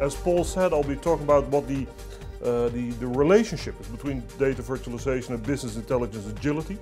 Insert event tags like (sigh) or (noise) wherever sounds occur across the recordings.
As Paul said, I'll be talking about what the, uh, the, the relationship is between data virtualization and business intelligence agility.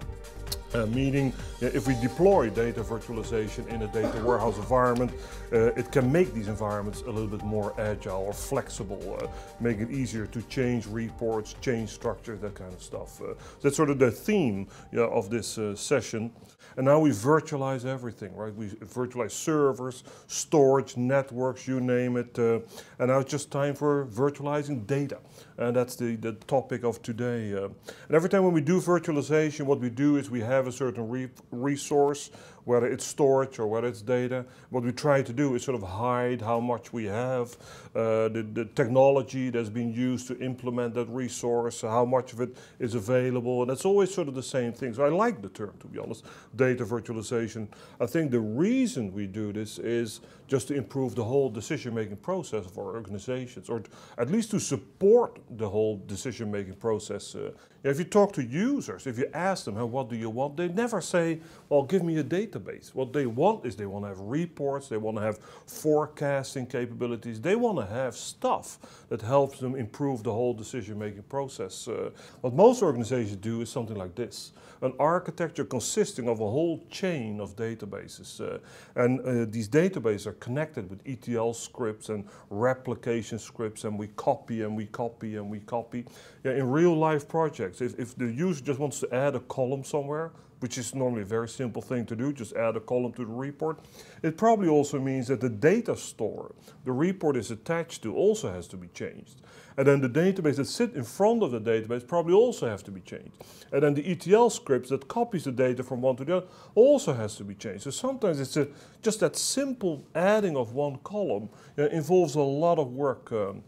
Uh, meaning uh, if we deploy data virtualization in a data warehouse environment, uh, it can make these environments a little bit more agile or flexible, uh, make it easier to change reports, change structures, that kind of stuff. Uh, that's sort of the theme of this session. And now we virtualize everything, right? We virtualize servers, storage, networks, you name it. and now it's just time for virtualizing data. And that's the, the topic of today. and every time when we do virtualization, what we do is we have have a certain re resource, whether it's storage or whether it's data. What we try to do is sort of hide how much we have, uh, the, the technology that's been used to implement that resource, how much of it is available, and it's always sort of the same thing. So I like the term, to be honest, data virtualization. I think the reason we do this is just to improve the whole decision-making process of our organizations, or at least to support the whole decision-making process. Uh, if you talk to users, if you ask them, hey, what do you want, they never say, well, give me a database. What they want is they want to have reports, they want to have forecasting capabilities, they want to have stuff that helps them improve the whole decision-making process. Uh, what most organizations do is something like this. An architecture consisting of a whole chain of databases. Uh, and uh, these databases are connected with ETL scripts and replication scripts, and we copy and we copy and we copy. Yeah, in real life projects, if, if the user just wants to add a column somewhere, which is normally a very simple thing to do, just add a column to the report. It probably also means that the data store the report is attached to also has to be changed. And then the database that sit in front of the database probably also have to be changed. And then the ETL scripts that copies the data from one to the other also has to be changed. So sometimes it's a, just that simple adding of one column you know, involves a lot of work. Um,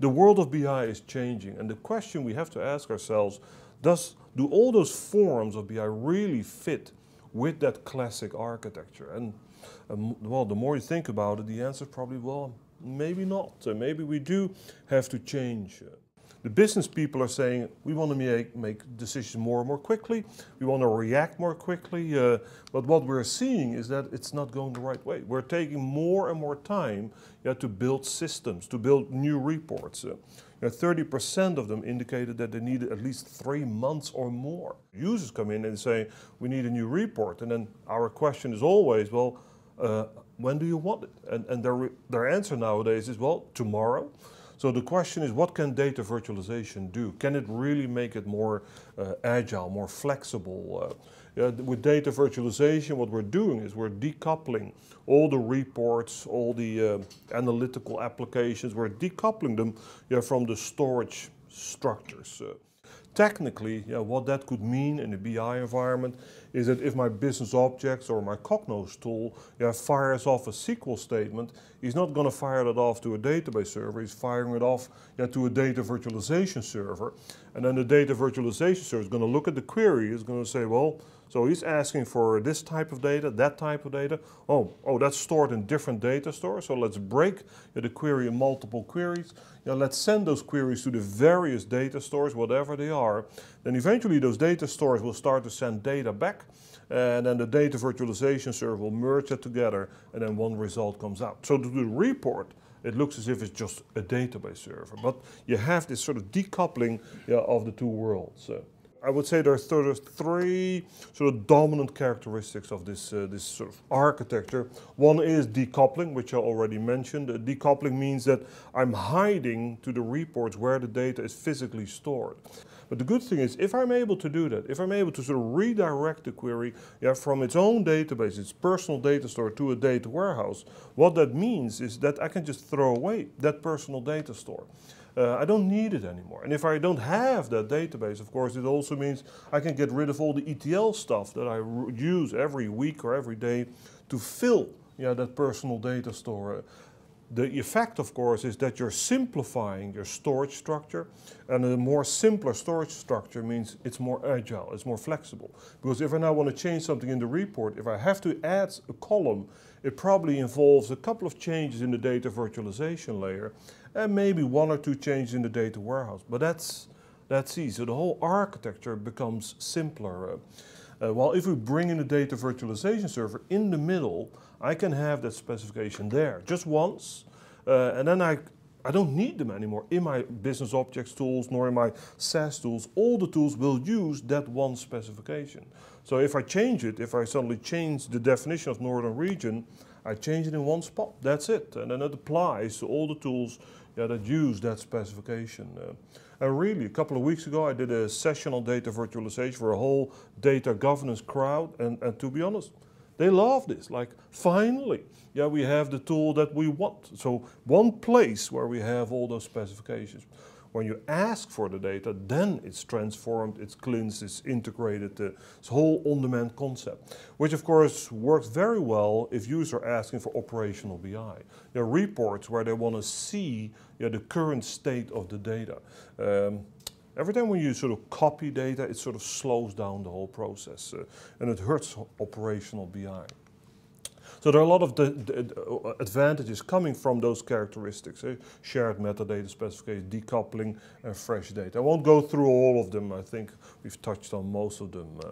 the world of BI is changing and the question we have to ask ourselves, does do all those forms of BI really fit with that classic architecture? And um, well, the more you think about it, the answer is probably, well, maybe not. Maybe we do have to change. The business people are saying we want to make, make decisions more and more quickly, we want to react more quickly, uh, but what we're seeing is that it's not going the right way. We're taking more and more time yeah, to build systems, to build new reports. Uh, 30% of them indicated that they needed at least three months or more. Users come in and say, we need a new report. And then our question is always, well, uh, when do you want it? And, and their, their answer nowadays is, well, tomorrow. So the question is, what can data virtualization do? Can it really make it more uh, agile, more flexible? Uh, with data virtualization, what we're doing is we're decoupling all the reports, all the uh, analytical applications, we're decoupling them yeah, from the storage structures. Uh, technically, yeah, what that could mean in a BI environment is that if my business objects or my Cognos tool yeah, fires off a SQL statement, he's not going to fire that off to a database server, he's firing it off yeah, to a data virtualization server. And then the data virtualization server is going to look at the query, is going to say, well, so he's asking for this type of data, that type of data. Oh, oh, that's stored in different data stores. So let's break the query in multiple queries. You know, let's send those queries to the various data stores, whatever they are. Then eventually those data stores will start to send data back. And then the data virtualization server will merge it together and then one result comes out. So to do the report, it looks as if it's just a database server. But you have this sort of decoupling yeah, of the two worlds. Uh, I would say there are sort of three sort of dominant characteristics of this, uh, this sort of architecture. One is decoupling, which I already mentioned. Uh, decoupling means that I'm hiding to the reports where the data is physically stored. But the good thing is, if I'm able to do that, if I'm able to sort of redirect the query yeah, from its own database, its personal data store to a data warehouse, what that means is that I can just throw away that personal data store. Uh, I don't need it anymore. And if I don't have that database, of course, it also means I can get rid of all the ETL stuff that I use every week or every day to fill yeah, that personal data store. The effect, of course, is that you're simplifying your storage structure, and a more simpler storage structure means it's more agile, it's more flexible. Because if I now want to change something in the report, if I have to add a column, it probably involves a couple of changes in the data virtualization layer, and maybe one or two changes in the data warehouse. But that's, that's easy. So the whole architecture becomes simpler. Uh, while if we bring in the data virtualization server in the middle, I can have that specification there just once, uh, and then I, I don't need them anymore in my business objects tools nor in my SAS tools. All the tools will use that one specification. So if I change it, if I suddenly change the definition of northern region, I change it in one spot. That's it. And then it applies to all the tools yeah, that use that specification. Uh, and really, a couple of weeks ago, I did a session on data virtualization for a whole data governance crowd. And, and to be honest, they love this. Like, finally, yeah, we have the tool that we want. So one place where we have all those specifications. When you ask for the data, then it's transformed, it's cleansed, it's integrated, uh, this whole on-demand concept, which of course works very well if users are asking for operational BI. There are reports where they want to see yeah, the current state of the data. Um, Every time when you sort of copy data, it sort of slows down the whole process uh, and it hurts operational BI. So there are a lot of the, the uh, advantages coming from those characteristics. Eh? Shared metadata specification, decoupling, and fresh data. I won't go through all of them. I think we've touched on most of them. Uh,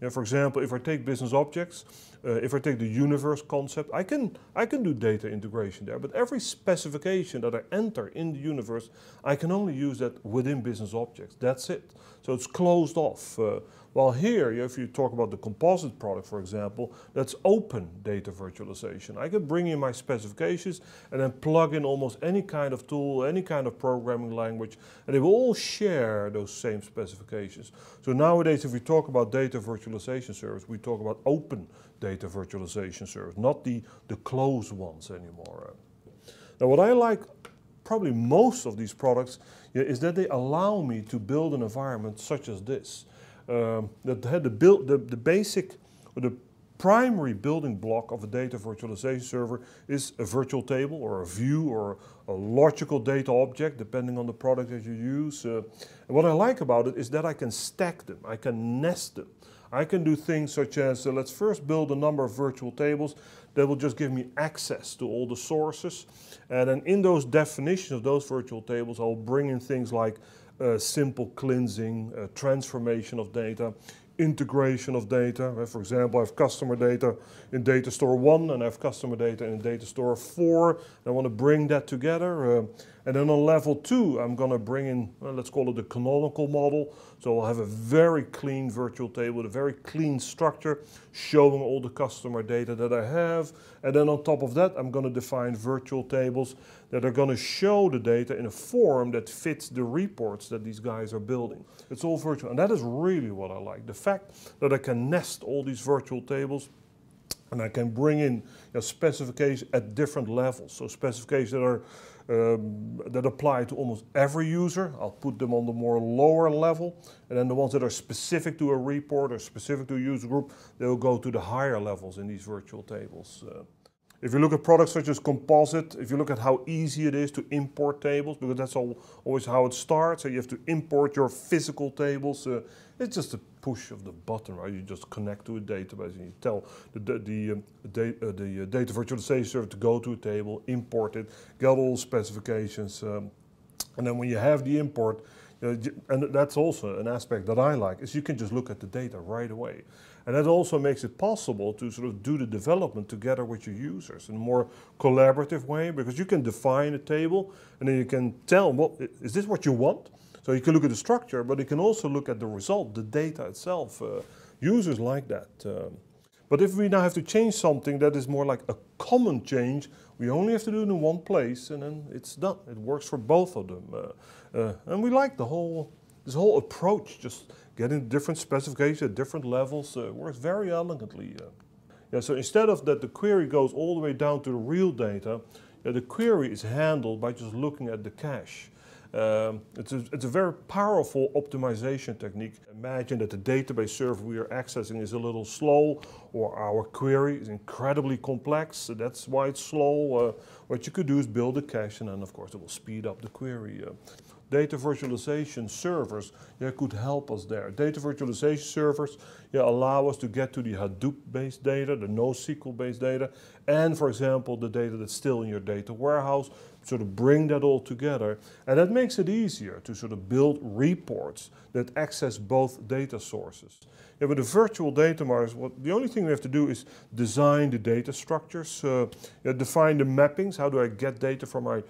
yeah, for example, if I take business objects, uh, if I take the universe concept, I can, I can do data integration there, but every specification that I enter in the universe, I can only use that within business objects. That's it. So it's closed off. Uh, while here, if you talk about the Composite product, for example, that's open data virtualization. I can bring in my specifications and then plug in almost any kind of tool, any kind of programming language, and they will all share those same specifications. So nowadays, if we talk about data virtualization service, we talk about open data virtualization service, not the, the closed ones anymore. Now, what I like probably most of these products is that they allow me to build an environment such as this um, that had the, build, the, the basic, or the primary building block of a data virtualization server is a virtual table or a view or a logical data object, depending on the product that you use. Uh, and what I like about it is that I can stack them, I can nest them. I can do things such as, uh, let's first build a number of virtual tables that will just give me access to all the sources. And then in those definitions of those virtual tables, I'll bring in things like uh, simple cleansing, uh, transformation of data, integration of data. Uh, for example, I have customer data in data store 1 and I have customer data in data store 4. I want to bring that together. Uh, and then on level 2, I'm going to bring in, well, let's call it the canonical model. So I'll have a very clean virtual table with a very clean structure showing all the customer data that I have. And then on top of that, I'm going to define virtual tables that are going to show the data in a form that fits the reports that these guys are building. It's all virtual. And that is really what I like. The fact that I can nest all these virtual tables and I can bring in you know, specifications at different levels. So specifications that are um, that apply to almost every user. I'll put them on the more lower level. And then the ones that are specific to a report or specific to a user group, they will go to the higher levels in these virtual tables. Uh, if you look at products such as Composite, if you look at how easy it is to import tables, because that's all, always how it starts, so you have to import your physical tables. Uh, it's just a push of the button, right? You just connect to a database and you tell the, the, the, um, the, uh, the uh, data virtualization server to go to a table, import it, get all the specifications. Um, and then when you have the import, and that's also an aspect that I like, is you can just look at the data right away. And that also makes it possible to sort of do the development together with your users in a more collaborative way because you can define a table and then you can tell, well, is this what you want? So you can look at the structure, but you can also look at the result, the data itself. Uh, users like that. Um, but if we now have to change something that is more like a common change, we only have to do it in one place and then it's done. It works for both of them. Uh, uh, and we like the whole, this whole approach, just getting different specifications at different levels, uh, works very elegantly. Uh. Yeah, so instead of that the query goes all the way down to the real data, yeah, the query is handled by just looking at the cache. Um, it's, a, it's a very powerful optimization technique. Imagine that the database server we are accessing is a little slow or our query is incredibly complex, so that's why it's slow. Uh, what you could do is build a cache and then of course it will speed up the query. Uh, data virtualization servers yeah, could help us there. Data virtualization servers yeah, allow us to get to the Hadoop-based data, the NoSQL-based data, and for example, the data that's still in your data warehouse, sort of bring that all together. And that makes it easier to sort of build reports that access both data sources. Yeah, with a virtual data marts, what, the only thing we have to do is design the data structures, uh, yeah, define the mappings, how do I get data from my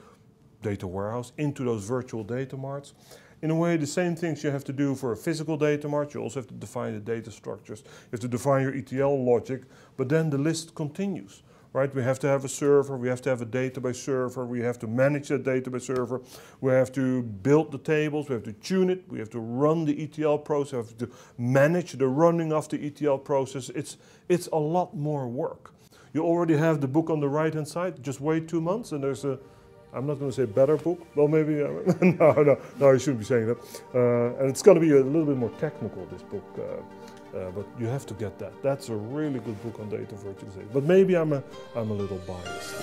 data warehouse into those virtual data marts. In a way, the same things you have to do for a physical data mart, you also have to define the data structures. You have to define your ETL logic, but then the list continues right? We have to have a server, we have to have a database server, we have to manage that database server, we have to build the tables, we have to tune it, we have to run the ETL process, we have to manage the running of the ETL process. It's, it's a lot more work. You already have the book on the right hand side, just wait two months and there's a, I'm not going to say better book, well maybe, (laughs) no, no, no, I shouldn't be saying that. Uh, and it's going to be a little bit more technical, this book. Uh, uh, but you have to get that. That's a really good book on data virtualization. But maybe I'm a, I'm a little biased.